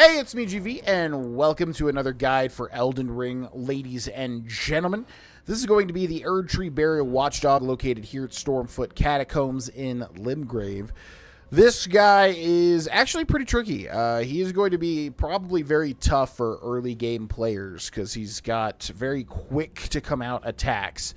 Hey, it's me, GV, and welcome to another guide for Elden Ring, ladies and gentlemen. This is going to be the Erdtree Burial Watchdog located here at Stormfoot Catacombs in Limgrave. This guy is actually pretty tricky. Uh, he is going to be probably very tough for early game players because he's got very quick to come out attacks.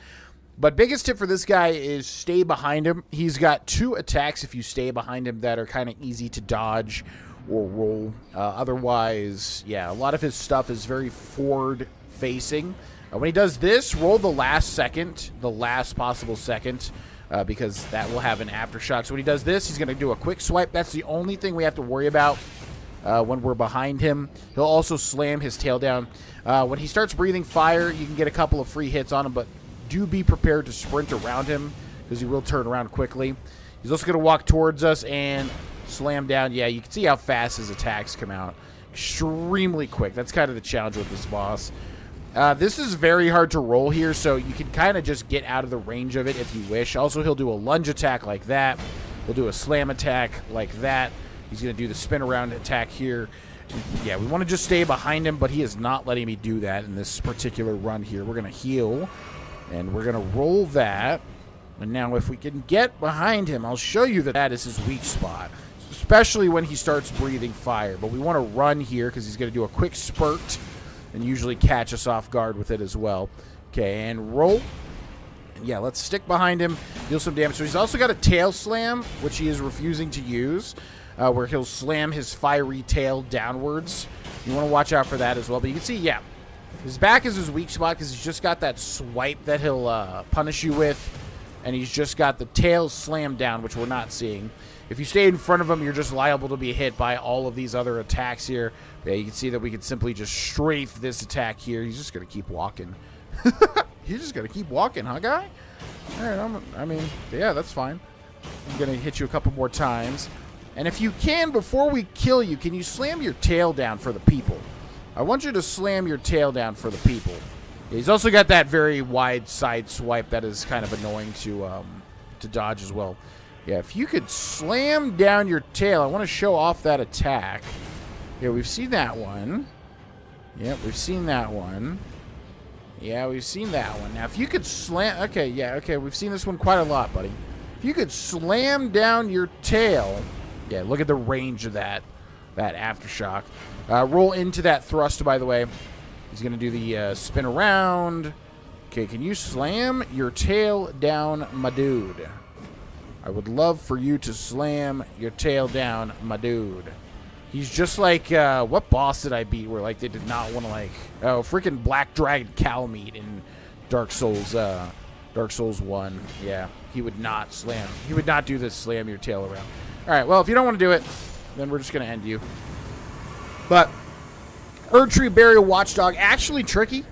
But biggest tip for this guy is stay behind him. He's got two attacks if you stay behind him that are kind of easy to dodge or roll. Uh, otherwise, yeah, a lot of his stuff is very forward facing. Uh, when he does this, roll the last second, the last possible second, uh, because that will have an aftershock. So when he does this, he's going to do a quick swipe. That's the only thing we have to worry about uh, when we're behind him. He'll also slam his tail down. Uh, when he starts breathing fire, you can get a couple of free hits on him, but do be prepared to sprint around him because he will turn around quickly. He's also going to walk towards us and slam down. Yeah, you can see how fast his attacks come out. Extremely quick. That's kind of the challenge with this boss. Uh, this is very hard to roll here, so you can kind of just get out of the range of it if you wish. Also, he'll do a lunge attack like that. He'll do a slam attack like that. He's going to do the spin around attack here. Yeah, we want to just stay behind him, but he is not letting me do that in this particular run here. We're going to heal, and we're going to roll that. And now if we can get behind him, I'll show you that that is his weak spot especially when he starts breathing fire. But we want to run here because he's going to do a quick spurt and usually catch us off guard with it as well. Okay, and roll. Yeah, let's stick behind him, deal some damage. So he's also got a tail slam, which he is refusing to use, uh, where he'll slam his fiery tail downwards. You want to watch out for that as well. But you can see, yeah, his back is his weak spot because he's just got that swipe that he'll uh, punish you with, and he's just got the tail slammed down, which we're not seeing. If you stay in front of him, you're just liable to be hit by all of these other attacks here. Yeah, you can see that we can simply just strafe this attack here. He's just going to keep walking. He's just going to keep walking, huh, guy? All right, I'm, I mean, yeah, that's fine. I'm going to hit you a couple more times. And if you can, before we kill you, can you slam your tail down for the people? I want you to slam your tail down for the people. He's also got that very wide side swipe that is kind of annoying to um, to dodge as well. Yeah, if you could slam down your tail, I want to show off that attack. Yeah, we've seen that one. Yep, we've seen that one. Yeah, we've seen that one. Now, if you could slam... Okay, yeah, okay, we've seen this one quite a lot, buddy. If you could slam down your tail... Yeah, look at the range of that, that aftershock. Uh, roll into that thrust, by the way. He's going to do the uh, spin around. Okay, can you slam your tail down, my dude? I would love for you to slam your tail down, my dude. He's just like, uh, what boss did I beat where, like, they did not want to, like, oh, freaking Black Dragon Kalameet in Dark Souls, uh, Dark Souls 1. Yeah, he would not slam. He would not do this slam your tail around. All right, well, if you don't want to do it, then we're just going to end you. But Erdtree Burial Watchdog, actually tricky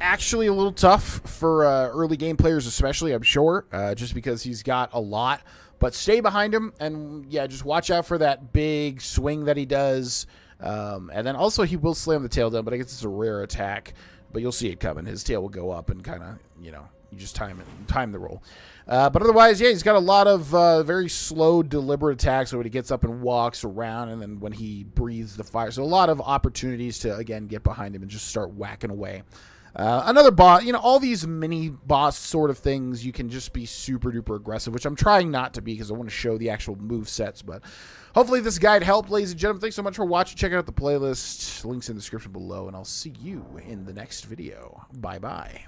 actually a little tough for uh, early game players, especially, I'm sure, uh, just because he's got a lot. But stay behind him, and yeah, just watch out for that big swing that he does. Um, and then also, he will slam the tail down, but I guess it's a rare attack. But you'll see it coming. His tail will go up and kind of, you know, you just time it, time the roll. Uh, but otherwise, yeah, he's got a lot of uh, very slow, deliberate attacks. So when he gets up and walks around, and then when he breathes the fire, so a lot of opportunities to again get behind him and just start whacking away. Uh, another boss, you know, all these mini boss sort of things, you can just be super duper aggressive, which I'm trying not to be because I want to show the actual move sets. But hopefully, this guide helped, ladies and gentlemen. Thanks so much for watching. Check out the playlist, links in the description below, and I'll see you in the next video. Bye bye.